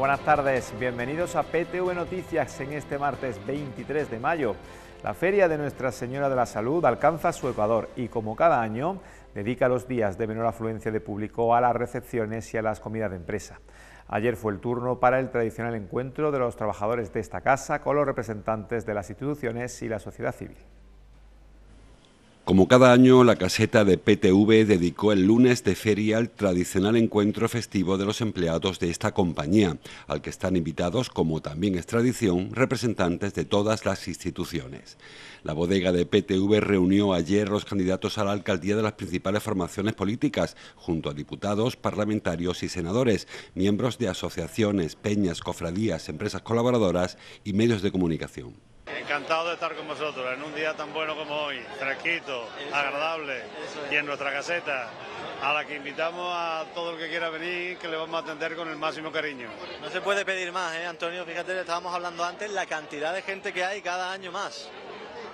Buenas tardes. Bienvenidos a PTV Noticias en este martes 23 de mayo. La Feria de Nuestra Señora de la Salud alcanza su ecuador y, como cada año, dedica los días de menor afluencia de público a las recepciones y a las comidas de empresa. Ayer fue el turno para el tradicional encuentro de los trabajadores de esta casa con los representantes de las instituciones y la sociedad civil. Como cada año, la caseta de PTV dedicó el lunes de feria al tradicional encuentro festivo de los empleados de esta compañía, al que están invitados, como también es tradición, representantes de todas las instituciones. La bodega de PTV reunió ayer los candidatos a la alcaldía de las principales formaciones políticas, junto a diputados, parlamentarios y senadores, miembros de asociaciones, peñas, cofradías, empresas colaboradoras y medios de comunicación. Encantado de estar con vosotros en un día tan bueno como hoy, fresquito, agradable y en nuestra caseta, a la que invitamos a todo el que quiera venir, que le vamos a atender con el máximo cariño. No se puede pedir más, ¿eh, Antonio? Fíjate, estábamos hablando antes, la cantidad de gente que hay cada año más.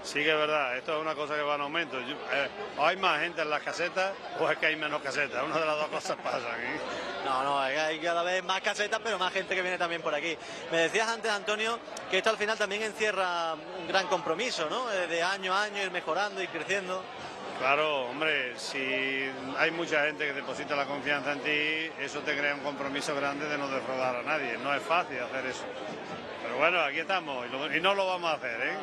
Sí que es verdad, esto es una cosa que va en aumento. Eh, ¿Hay más gente en las casetas o es que hay menos casetas? Una de las dos cosas pasan. ¿eh? No, no, hay cada vez más casetas, pero más gente que viene también por aquí. Me decías antes, Antonio, que esto al final también encierra un gran compromiso, ¿no? Eh, de año a año ir mejorando y creciendo. Claro, hombre, si hay mucha gente que deposita la confianza en ti, eso te crea un compromiso grande de no defraudar a nadie. No es fácil hacer eso. Pero bueno, aquí estamos y, no lo vamos a hacer, ¿eh?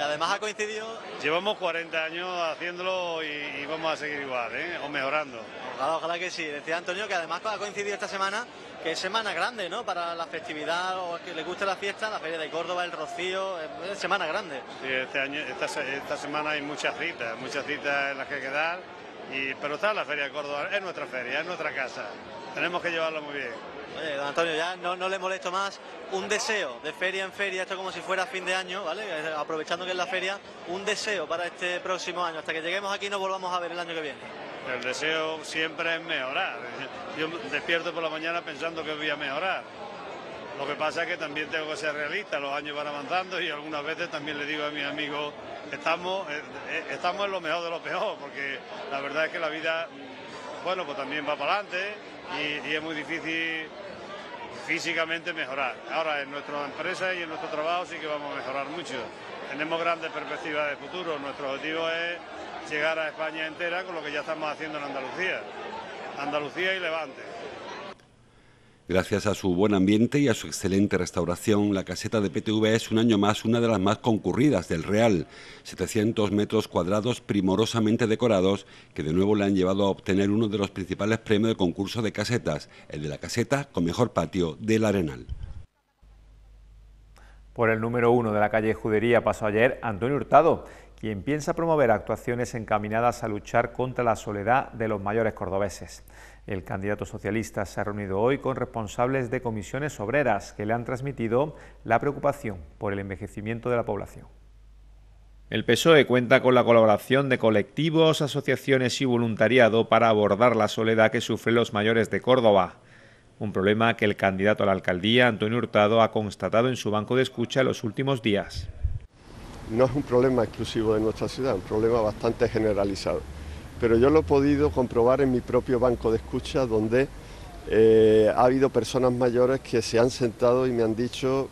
Además ha coincidido... Llevamos 40 años haciéndolo y, vamos a seguir igual, ¿eh? O mejorando. Ojalá, ojalá que sí. Decía Antonio que además ha coincidido esta semana, que es semana grande, ¿no? Para la festividad o que le guste la fiesta, la Feria de Córdoba, el Rocío, es semana grande. Sí, este año, esta, esta semana hay muchas citas, muchas citas en las que quedar, y, pero está la Feria de Córdoba, es nuestra feria, es nuestra casa. Tenemos que llevarlo muy bien. Oye, don Antonio, ya no, no, le molesto más. Un deseo de feria en feria, esto como si fuera fin de año, ¿vale? Aprovechando que es la feria, un deseo para este próximo año, hasta que lleguemos aquí nos volvamos a ver el año que viene. El deseo siempre es mejorar. Yo despierto por la mañana pensando que voy a mejorar. Lo que pasa es que también tengo que ser realista, los años van avanzando y algunas veces también le digo a mis amigos, estamos, eh, eh, estamos en lo mejor de lo peor, porque la verdad es que la vida, bueno, pues también va para adelante y es muy difícil físicamente mejorar. Ahora en nuestra empresa y en nuestro trabajo sí que vamos a mejorar mucho. Tenemos grandes perspectivas de futuro. Nuestro objetivo es llegar a España entera con lo que ya estamos haciendo en Andalucía. Andalucía y Levante. Gracias a su buen ambiente y a su excelente restauración, la caseta de PTV es un año más una de las más concurridas del Real. 700 metros cuadrados primorosamente decorados que de nuevo le han llevado a obtener uno de los principales premios de concurso de casetas, el de la caseta con mejor patio del Arenal. Por el número uno de la calle Judería pasó ayer Antonio Hurtado, quien piensa promover actuaciones encaminadas a luchar contra la soledad de los mayores cordobeses. El candidato socialista se ha reunido hoy con responsables de comisiones obreras que le han transmitido la preocupación por el envejecimiento de la población. El PSOE cuenta con la colaboración de colectivos, asociaciones y voluntariado para abordar la soledad que sufren los mayores de Córdoba, un problema que el candidato a la alcaldía, Antonio Hurtado, ha constatado en su banco de escucha en los últimos días. No es un problema exclusivo de nuestra ciudad, es un problema bastante generalizado pero yo lo he podido comprobar en mi propio banco de escucha donde eh, ha habido personas mayores que se han sentado y me han dicho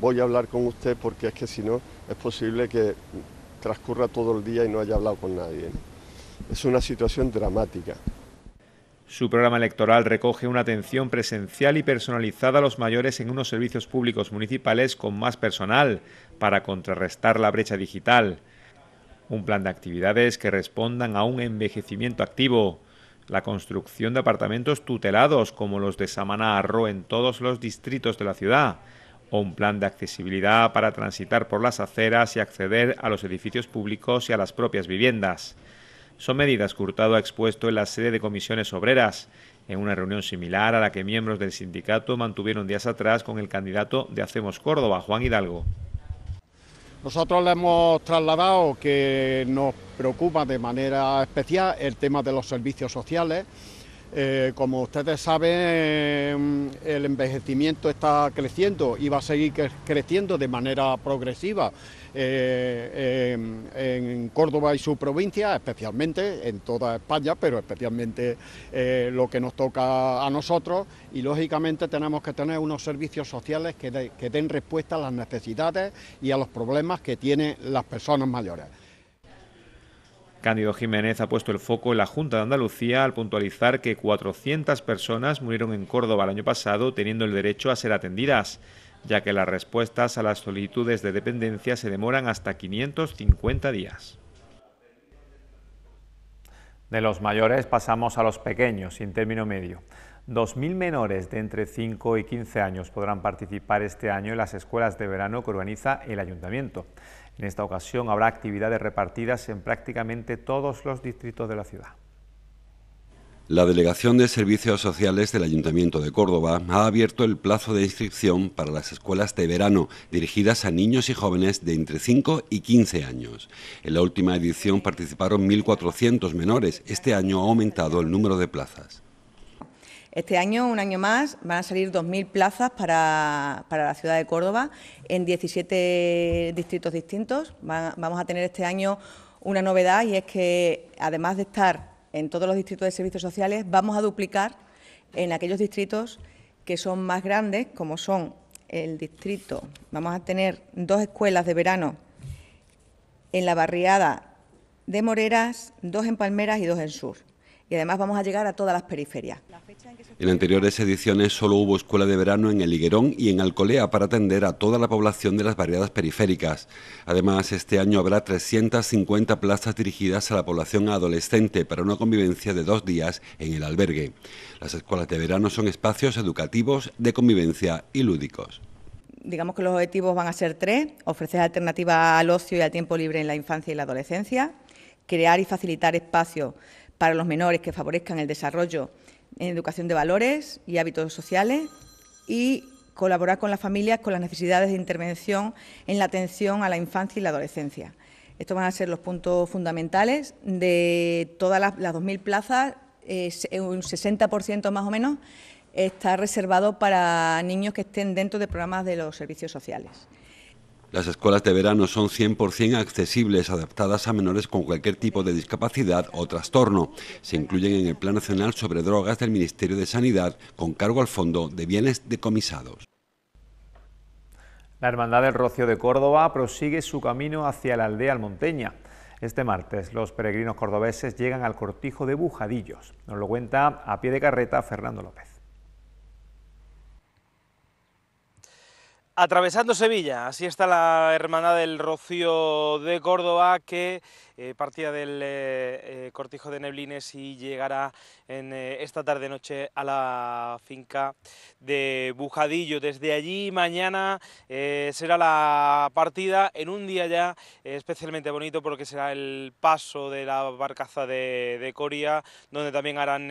voy a hablar con usted porque es que si no es posible que transcurra todo el día y no haya hablado con nadie. Es una situación dramática. Su programa electoral recoge una atención presencial y personalizada a los mayores en unos servicios públicos municipales con más personal para contrarrestar la brecha digital un plan de actividades que respondan a un envejecimiento activo, la construcción de apartamentos tutelados como los de Samaná Arro en todos los distritos de la ciudad, o un plan de accesibilidad para transitar por las aceras y acceder a los edificios públicos y a las propias viviendas. Son medidas que Hurtado ha expuesto en la sede de comisiones obreras, en una reunión similar a la que miembros del sindicato mantuvieron días atrás con el candidato de Hacemos Córdoba, Juan Hidalgo. Nosotros le hemos trasladado que nos preocupa de manera especial el tema de los servicios sociales. Eh, como ustedes saben, el envejecimiento está creciendo y va a seguir creciendo de manera progresiva eh, en, Córdoba y su provincia, especialmente en toda España, pero especialmente eh, lo que nos toca a nosotros y lógicamente tenemos que tener unos servicios sociales que, que den respuesta a las necesidades y a los problemas que tienen las personas mayores. Cándido Jiménez ha puesto el foco en la Junta de Andalucía al puntualizar que 400 personas murieron en Córdoba el año pasado teniendo el derecho a ser atendidas, ya que las respuestas a las solicitudes de dependencia se demoran hasta 550 días. De los mayores pasamos a los pequeños, sin término medio. 2.000 menores de entre 5 y 15 años podrán participar este año en las escuelas de verano que organiza el Ayuntamiento. En esta ocasión habrá actividades repartidas en prácticamente todos los distritos de la ciudad. La Delegación de Servicios Sociales del Ayuntamiento de Córdoba ha abierto el plazo de inscripción para las escuelas de verano dirigidas a niños y jóvenes de entre 5 y 15 años. En la última edición participaron 1.400 menores. Este año ha aumentado el número de plazas. Este año, un año más, van a salir 2.000 plazas para, la ciudad de Córdoba en 17 distritos distintos. vamos a tener este año una novedad y es que, además de estar en todos los distritos de servicios sociales, vamos a duplicar en aquellos distritos que son más grandes, como son el distrito, vamos a tener dos escuelas de verano en la barriada de Moreras, dos en Palmeras y dos en Sur y además vamos a llegar a todas las periferias. En anteriores ediciones solo hubo escuela de verano en El Higuerón y en Alcolea para atender a toda la población de las variadas periféricas. Además, este año habrá 350 plazas dirigidas a la población adolescente para una convivencia de dos días en el albergue. Las escuelas de verano son espacios educativos de convivencia y lúdicos digamos que los objetivos van a ser tres, ofrecer alternativas al ocio y al tiempo libre en la infancia y la adolescencia, crear y facilitar espacios para los menores que favorezcan el desarrollo en educación de valores y hábitos sociales y colaborar con las familias con las necesidades de intervención en la atención a la infancia y la adolescencia. Estos van a ser los puntos fundamentales de todas las, 2.000 plazas, un 60% más o menos está reservado para niños que estén dentro de programas de los servicios sociales. Las escuelas de verano son 100% accesibles, adaptadas a menores con cualquier tipo de discapacidad o trastorno. Se incluyen en el Plan Nacional sobre Drogas del Ministerio de Sanidad con cargo al Fondo de Bienes Decomisados. La Hermandad del Rocio de Córdoba prosigue su camino hacia la aldea almonteña. Este martes los peregrinos cordobeses llegan al cortijo de Bujadillos. Nos lo cuenta a pie de carreta Fernando López. Atravesando Sevilla, así está la Hermandad del Rocío de Córdoba que eh, partía del eh, eh, Cortijo de Neblines y llegará en esta tarde-noche a la finca de Bujadillo. Desde allí mañana será la partida en un día ya especialmente bonito porque será el paso de la barcaza de, Coria, donde también harán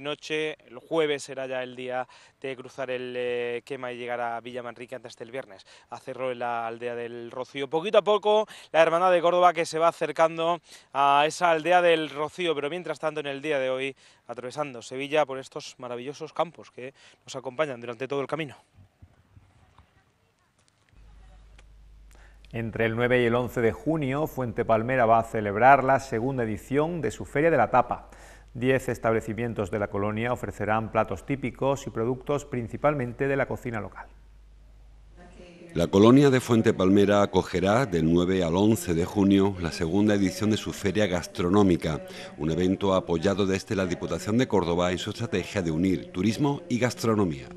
noche. El jueves será ya el día de cruzar el quema y llegar a Villa Manrique antes del viernes a en la aldea del Rocío. Poquito a poco la Hermandad de Córdoba que se va acercando a esa aldea del Rocío, pero mientras tanto en el día de hoy atravesando Sevilla por estos maravillosos campos que nos acompañan durante todo el camino. Entre el 9 y el 11 de junio, Fuente Palmera va a celebrar la segunda edición de su Feria de la Tapa. Diez establecimientos de la colonia ofrecerán platos típicos y productos principalmente de la cocina local. La colonia de Fuente Palmera acogerá del 9 al 11 de junio la segunda edición de su Feria Gastronómica, un evento apoyado desde la Diputación de Córdoba en su estrategia de unir turismo y gastronomía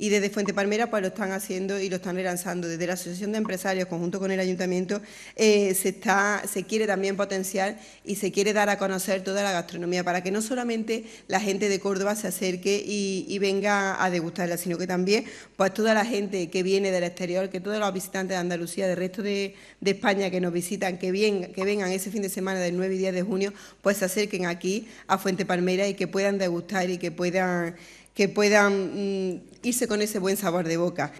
y desde Fuente Palmera pues lo están haciendo y lo están relanzando. Desde la Asociación de Empresarios, conjunto con el Ayuntamiento, eh, se, está, se quiere también potenciar y se quiere dar a conocer toda la gastronomía para que no solamente la gente de Córdoba se acerque y, venga a degustarla, sino que también pues toda la gente que viene del exterior, que todos los visitantes de Andalucía, del resto de, España que nos visitan, que, bien, que vengan ese fin de semana del 9 y 10 de junio, pues se acerquen aquí a Fuente Palmera y que puedan degustar y que puedan que puedan mm, irse con ese buen sabor de boca.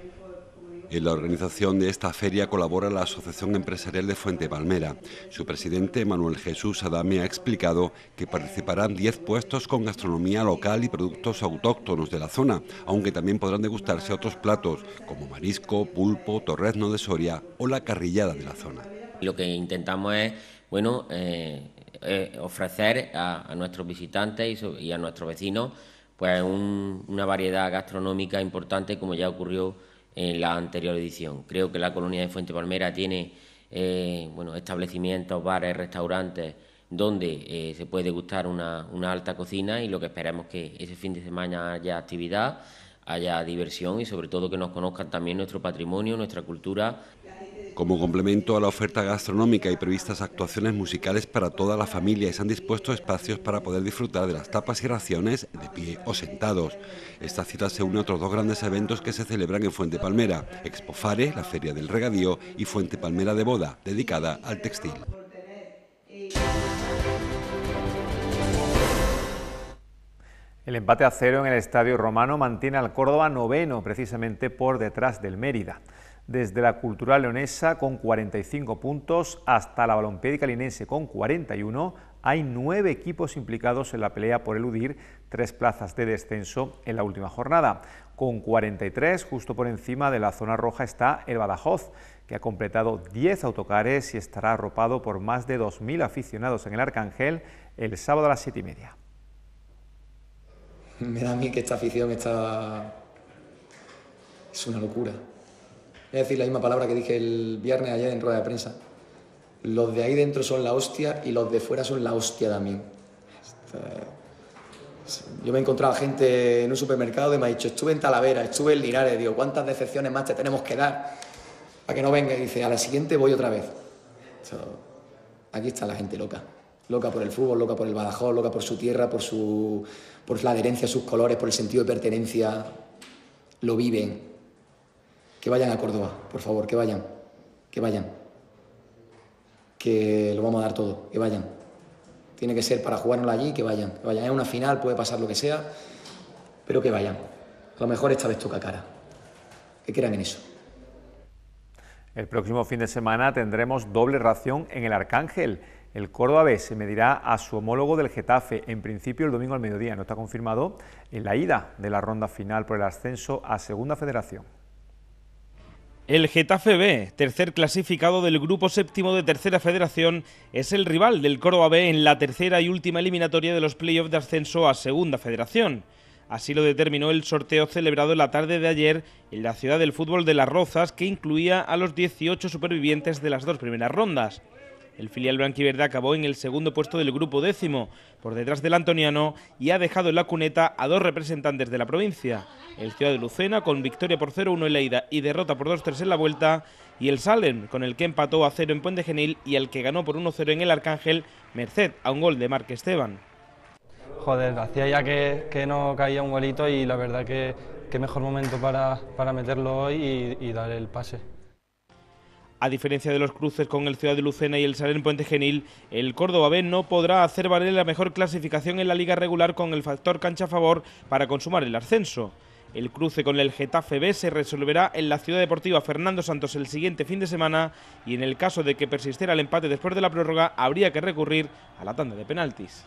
En la organización de esta feria colabora la Asociación Empresarial de Fuente Palmera. Su presidente, Manuel Jesús Adame, ha explicado que participarán 10 puestos con gastronomía local y productos autóctonos de la zona, aunque también podrán degustarse otros platos como marisco, pulpo, torrezno de Soria o la carrillada de la zona. Lo que intentamos es, bueno, eh, eh, ofrecer a, nuestros visitantes y, a nuestros vecinos pues una variedad gastronómica importante como ya ocurrió en la anterior edición. Creo que la colonia de Fuente Palmera tiene eh, bueno, establecimientos, bares, restaurantes donde eh, se puede gustar una, una, alta cocina y lo que esperamos que ese fin de semana haya actividad, haya diversión y sobre todo que nos conozcan también nuestro patrimonio, nuestra cultura. Como complemento a la oferta gastronómica hay previstas actuaciones musicales para toda la familia y se han dispuesto espacios para poder disfrutar de las tapas y raciones de pie o sentados. Esta cita se une a otros dos grandes eventos que se celebran en Fuente Palmera, Expofare, la Feria del Regadío, y Fuente Palmera de Boda, dedicada al textil. El empate a cero en el Estadio Romano mantiene al Córdoba noveno, precisamente por detrás del Mérida desde la Cultural Leonesa con 45 puntos hasta la Balompédica Linense con 41. Hay nueve equipos implicados en la pelea por eludir tres plazas de descenso en la última jornada. Con 43, justo por encima de la zona roja, está el Badajoz, que ha completado 10 autocares y estará arropado por más de 2.000 aficionados en el Arcángel el sábado a las 7 y media. Me da a mí que esta afición está... es una locura A decir la misma palabra que dije el viernes ayer en rueda de prensa. Los de ahí dentro son la hostia y los de fuera son la hostia también. Yo me he encontrado gente en un supermercado y me ha dicho, estuve en Talavera, estuve en Linares, digo, ¿cuántas decepciones más te tenemos que dar para que no venga? Y dice, a la siguiente voy otra vez. aquí está la gente loca. Loca por el fútbol, loca por el Badajoz, loca por su tierra, por, su, por la adherencia a sus colores, por el sentido de pertenencia. Lo viven, que vayan a Córdoba, por favor, que vayan, que vayan. Que lo vamos a dar todo, que vayan. Tiene que ser para jugárnosla allí, que vayan. Que vayan. Es una final, puede pasar lo que sea, pero que vayan. A lo mejor esta vez toca cara. Que crean en eso. El próximo fin de semana tendremos doble ración en el Arcángel. El Córdoba B se medirá a su homólogo del Getafe, en principio el domingo al mediodía. No está confirmado en la ida de la ronda final por el ascenso a Segunda Federación. El Getafe B, tercer clasificado del grupo séptimo de Tercera Federación, es el rival del Córdoba B en la tercera y última eliminatoria de los playoffs de ascenso a Segunda Federación. Así lo determinó el sorteo celebrado la tarde de ayer en la ciudad del fútbol de Las Rozas, que incluía a los 18 supervivientes de las dos primeras rondas. El filial blanquiverde acabó en el segundo puesto del grupo décimo, por detrás del antoniano, y ha dejado en la cuneta a dos representantes de la provincia. El Ciudad de Lucena, con victoria por 0-1 en la ida y derrota por 2-3 en la vuelta, y el Salem, con el que empató a 0 en Puente Genil y el que ganó por 1-0 en el Arcángel, merced a un gol de Marc Esteban. Joder, hacía ya que, no caía un golito y la verdad que, que mejor momento para, meterlo hoy y dar el pase. A diferencia de los cruces con el Ciudad de Lucena y el Salén Puente Genil, el Córdoba B no podrá hacer valer la mejor clasificación en la liga regular con el factor cancha a favor para consumar el ascenso. El cruce con el Getafe B se resolverá en la Ciudad Deportiva Fernando Santos el siguiente fin de semana y en el caso de que persistiera el empate después de la prórroga habría que recurrir a la tanda de penaltis.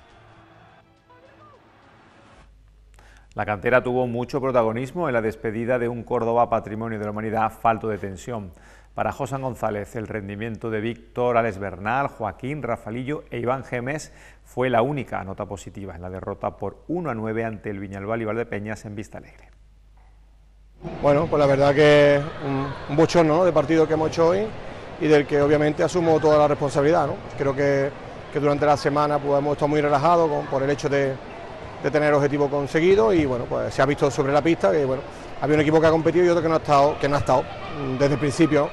La cantera tuvo mucho protagonismo en la despedida de un Córdoba Patrimonio de la Humanidad falto de tensión. Para José González, el rendimiento de Víctor, Alex Bernal, Joaquín, Rafalillo e Iván Gemes fue la única nota positiva en la derrota por 1 a 9 ante el Viñalbal y Valdepeñas en Vista Alegre. Bueno, pues la verdad que un, un bochorno de partido que hemos hecho hoy y del que obviamente asumo toda la responsabilidad. Creo que, durante la semana pues, hemos estado muy relajados por el hecho de, tener objetivo conseguido y bueno, pues se ha visto sobre la pista que bueno, había un equipo que ha competido y otro que no ha estado, que no ha estado desde el principio.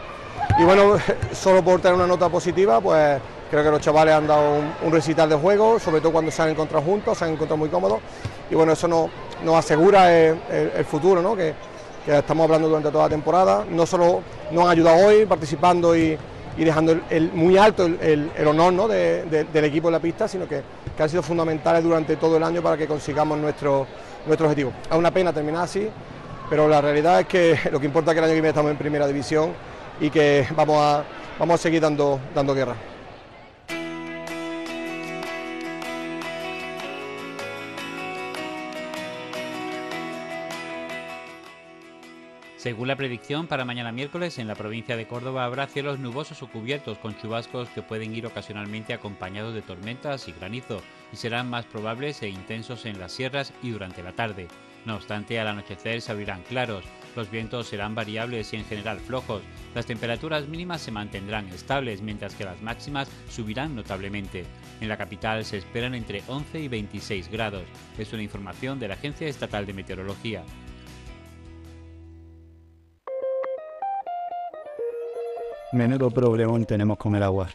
Y bueno, solo por tener una nota positiva, pues creo que los chavales han dado un, recital de juego, sobre todo cuando se han encontrado juntos, se han encontrado muy cómodos. Y bueno, eso nos, nos asegura el, futuro, ¿no? que, estamos hablando durante toda la temporada. No solo nos han ayudado hoy participando y, dejando el, muy alto el, honor ¿no? del equipo en la pista, sino que, que, han sido fundamentales durante todo el año para que consigamos nuestro, nuestro objetivo. Es una pena terminar así, pero la realidad es que lo que importa es que el año que viene estamos en primera división y que vamos a, vamos a seguir dando, dando guerra. Según la predicción, para mañana miércoles en la provincia de Córdoba habrá cielos nubosos o cubiertos con chubascos que pueden ir ocasionalmente acompañados de tormentas y granizo y serán más probables e intensos en las sierras y durante la tarde. No obstante, al anochecer se abrirán claros, los vientos serán variables y en general flojos, las temperaturas mínimas se mantendrán estables mientras que las máximas subirán notablemente. En la capital se esperan entre 11 y 26 grados. Es una información de la Agencia Estatal de Meteorología. Menudo problemón tenemos con el agua.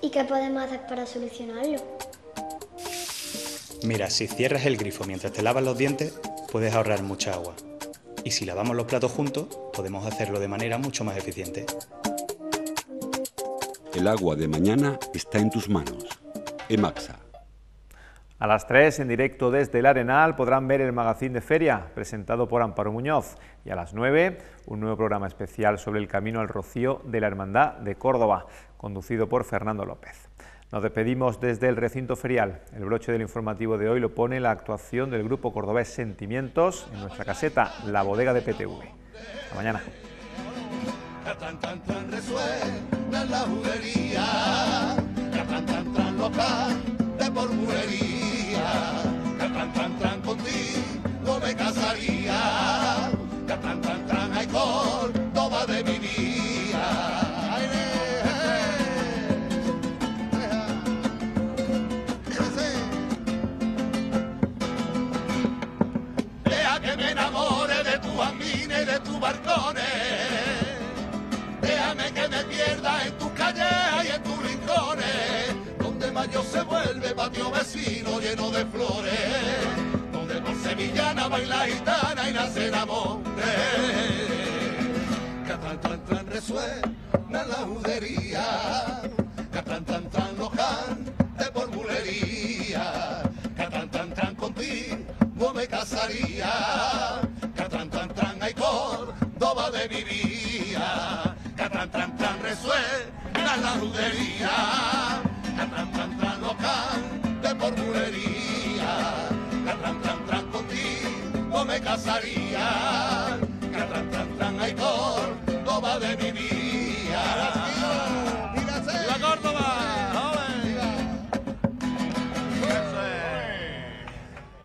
¿Y qué podemos hacer para solucionarlo? Mira, si cierras el grifo mientras te lavas los dientes, puedes ahorrar mucha agua. Y si lavamos los platos juntos, podemos hacerlo de manera mucho más eficiente. El agua de mañana está en tus manos. Emaxa. A las 3, en directo desde el Arenal, podrán ver el magazín de feria, presentado por Amparo Muñoz. Y a las 9, un nuevo programa especial sobre el camino al Rocío de la Hermandad de Córdoba, conducido por Fernando López. Nos despedimos desde el recinto ferial. El broche del informativo de hoy lo pone la actuación del grupo cordobés Sentimientos en nuestra caseta La Bodega de PTV. Hasta mañana. No amor.